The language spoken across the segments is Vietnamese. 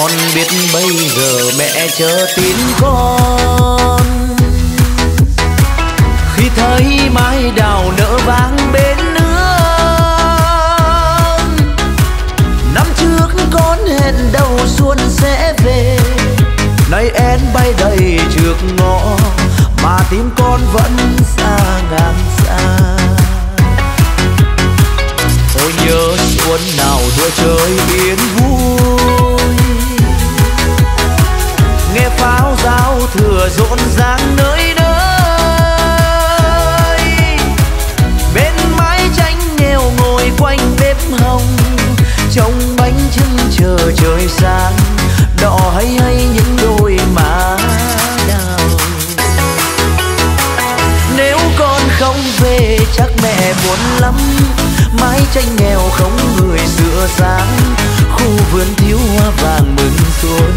Con biết bây giờ mẹ chờ tin con khi thấy mái đào nở vang bên nương, năm trước con hẹn đầu xuân sẽ về nay én bay đầy trước ngõ, mà tim con vẫn xa ngàn xa ôi nhớ xuân nào đua chơi biến. vui không người sửa sáng khu vườn thiếu hoa vàng mừng xuân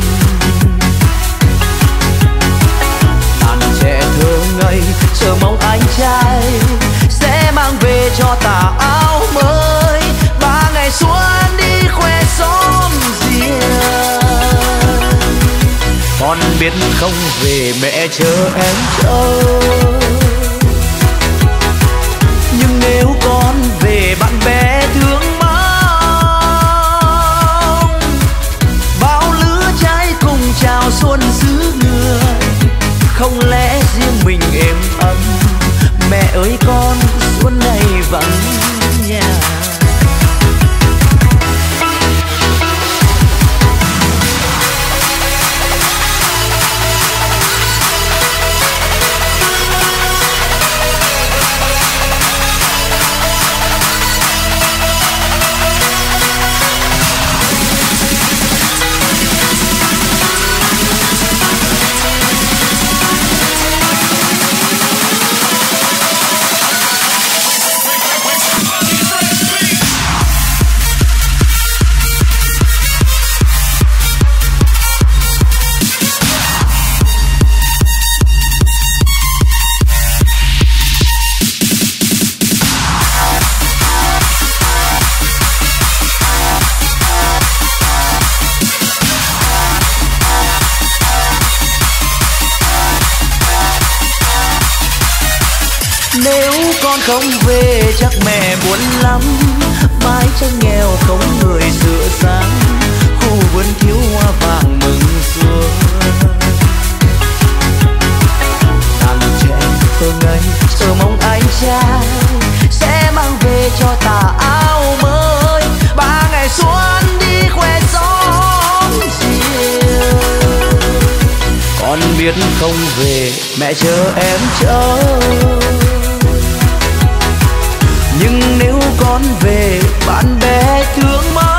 biết không về mẹ chờ em chờ. Nhưng nếu con về bạn bè thương mong, bao lứa trái cùng chào xuân xứ người, không lẽ riêng mình êm ấm? Mẹ ơi con, xuân này vắng Nếu con không về, chắc mẹ buồn lắm. Mái tranh nghèo không người sửa sáng Khu vườn thiếu hoa vàng mừng xuân. Tàn trẻ thơ ngây, chờ mong anh trai Sẽ mang về cho ta áo mới. Ba ngày xuân đi khoe gió chiều. Con biết không về, mẹ chờ em chờ nhưng nếu con về bạn bè thương mong